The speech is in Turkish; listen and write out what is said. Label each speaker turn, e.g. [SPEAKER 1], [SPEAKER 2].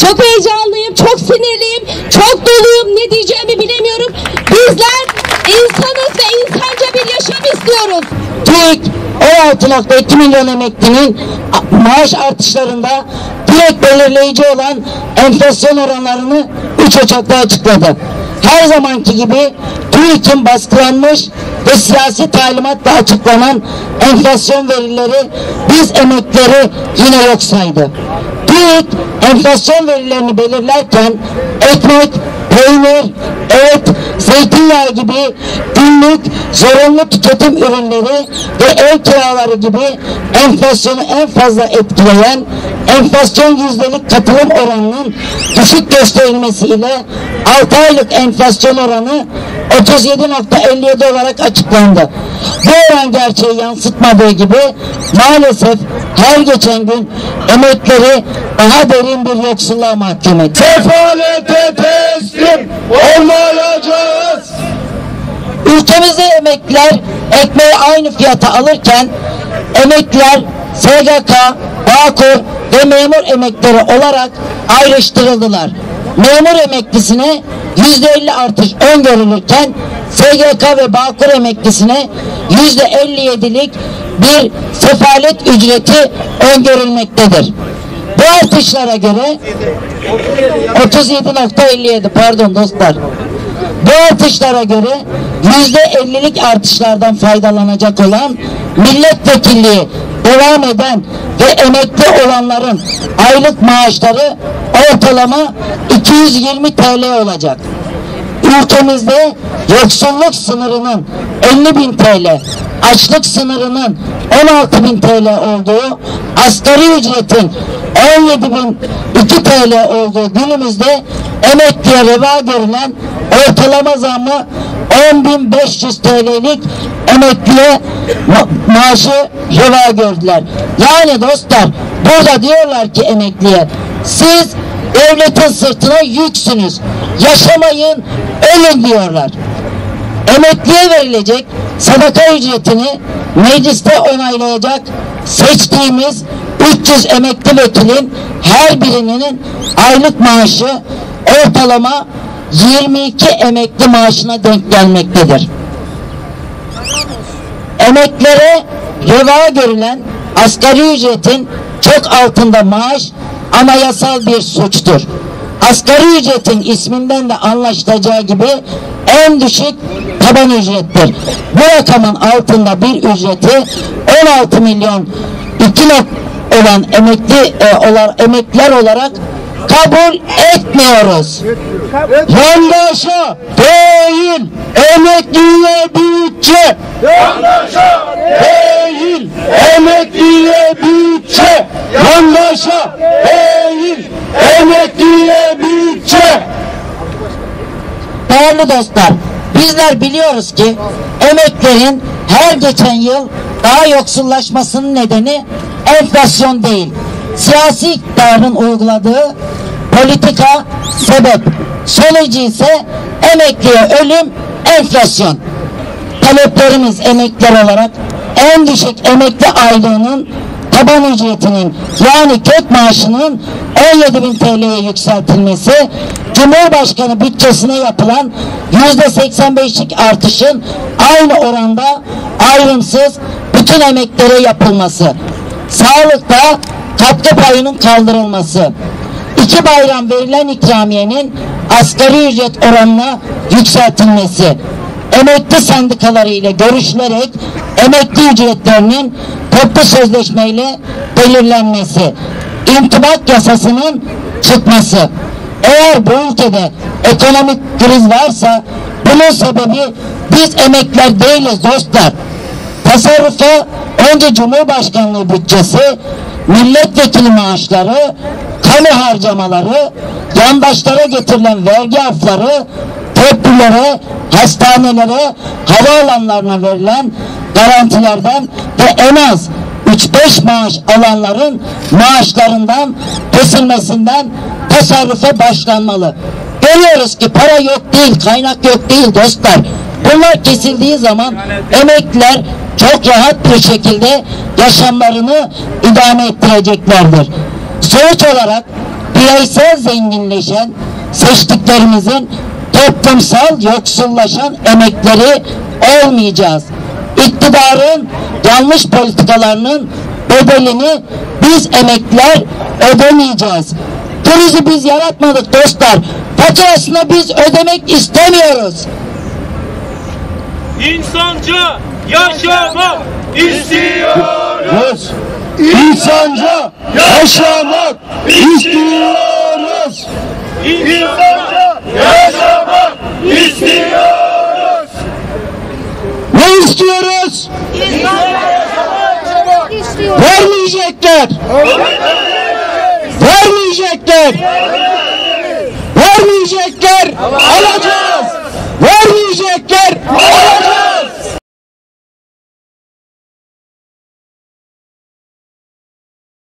[SPEAKER 1] Çok heyecanlıyım, çok sinirliyim, çok doluyum. Ne diyeceğimi bilemiyorum. Bizler insanız ve insanca bir yaşam istiyoruz.
[SPEAKER 2] TÜİK 16.2 milyon emeklinin maaş artışlarında direkt belirleyici olan enflasyon oranlarını 3 Ocak'ta açıkladı. Her zamanki gibi TÜİK'in baskılanmış ve siyasi talimatla açıklanan enflasyon verileri biz emekleri yine yok saydı. TÜİK enflasyon verilerini belirlerken ekmek, peynir, et, zeytinyağı gibi günlük zorunlu tüketim ürünleri ve ev kiraları gibi enflasyonu en fazla etkileyen enflasyon yüzdelik katılım oranının düşük gösterilmesiyle 6 aylık enflasyon oranı 37.57 olarak açıklandı. Oran gerçeği yansıtmadığı gibi maalesef her geçen gün emekleri daha derin bir yoksulluğa mahkum etti.
[SPEAKER 3] Sefalete teslim olmayacağız.
[SPEAKER 2] Ülkemizde emekliler ekmeği aynı fiyata alırken emekliler SGK, Bağkur ve memur emekleri olarak ayrıştırıldılar. Memur emeklisine %50 artış öngörülürken SGK ve Bağkur emeklisine %57'lik bir sefalet ücreti öngörülmektedir. Bu artışlara göre 37.57 pardon dostlar. Bu artışlara göre yüzde ellilik artışlardan faydalanacak olan milletvekilliği devam eden ve emekli olanların aylık maaşları ortalama 220 TL olacak. Ülkemizde yoksulluk sınırının 50 bin TL, açlık sınırının 16 bin TL olduğu, asgari ücretin 17 bin 2 TL olduğu günümüzde emekliye reva görülen ortalama zammı 10.500 TL'lik emekliye ma- maaşı reva gördüler. Yani dostlar burada diyorlar ki emekliye siz devletin sırtına yüksünüz. Yaşamayın, ölün diyorlar. Emekliye verilecek sadaka ücretini mecliste onaylayacak seçtiğimiz 300 emekli vekilin her birinin aylık maaşı ortalama 22 emekli maaşına denk gelmektedir. Emeklere reva görülen asgari ücretin çok altında maaş anayasal bir suçtur. Asgari ücretin isminden de anlaşılacağı gibi en düşük taban ücrettir. Bu rakamın altında bir ücreti 16 milyon 2 nok olan emekli e, olan emekliler olarak kabul etmiyoruz. Yandaşa değil emekliye bütçe
[SPEAKER 3] Yandaşa değil emekliye bütçe. Yandaşa değil emekliye bütçe.
[SPEAKER 2] Değerli dostlar, bizler biliyoruz ki emeklerin her geçen yıl daha yoksullaşmasının nedeni enflasyon değil. Siyasi iktidarın uyguladığı politika sebep. Sonucu ise emekliye ölüm, enflasyon. Taleplerimiz emekliler olarak en düşük emekli aylığının taban ücretinin yani tek maaşının 17 bin TL'ye yükseltilmesi, Cumhurbaşkanı bütçesine yapılan yüzde 85'lik artışın aynı oranda ayrımsız bütün emeklere yapılması, sağlıkta katkı payının kaldırılması, iki bayram verilen ikramiyenin asgari ücret oranına yükseltilmesi, emekli sendikaları ile görüşülerek emekli ücretlerinin toplu sözleşmeyle belirlenmesi, intibak yasasının çıkması. Eğer bu ülkede ekonomik kriz varsa bunun sebebi biz emekler değiliz dostlar. Tasarrufa önce Cumhurbaşkanlığı bütçesi, milletvekili maaşları, kamu harcamaları, yandaşlara getirilen vergi afları, köprülere, hastanelere, havaalanlarına verilen garantilerden ve en az 3-5 maaş alanların maaşlarından kesilmesinden tasarrufa başlanmalı. Görüyoruz ki para yok değil, kaynak yok değil dostlar. Bunlar kesildiği zaman emekliler çok rahat bir şekilde yaşamlarını idame ettireceklerdir. Sonuç olarak bireysel zenginleşen seçtiklerimizin toplumsal yoksullaşan emekleri olmayacağız. İktidarın yanlış politikalarının bedelini biz emekliler ödemeyeceğiz. Krizi biz yaratmadık dostlar. Faturasını biz ödemek istemiyoruz.
[SPEAKER 4] İnsanca yaşamak
[SPEAKER 3] istiyoruz. İnsanca yaşamak istiyoruz.
[SPEAKER 4] İnsanca yaşamak istiyoruz.
[SPEAKER 3] Ne istiyoruz? Vermeyecekler. Vermeyecekler. Vermeyecekler. Alacağız. Vermeyecekler. Alacağız.